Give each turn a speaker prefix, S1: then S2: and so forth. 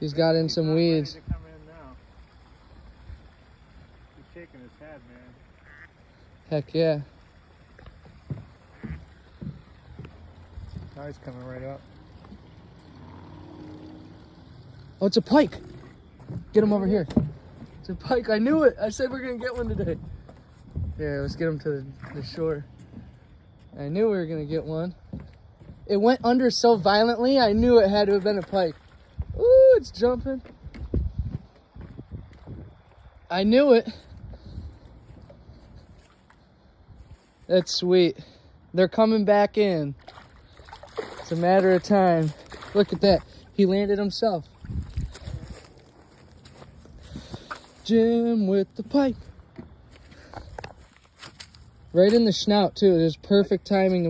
S1: He's got in some weeds.
S2: He's in. He's shaking his head, man.
S1: Heck yeah.
S2: Now he's coming right up.
S1: Oh, it's a pike. Get him over here. It's a pike. I knew it. I said we're gonna get one today. Yeah, let's get him to the, the shore. I knew we were gonna get one. It went under so violently, I knew it had to have been a pike. It's jumping. I knew it. That's sweet. They're coming back in. It's a matter of time. Look at that. He landed himself. Jim with the pike. Right in the snout too. There's perfect timing.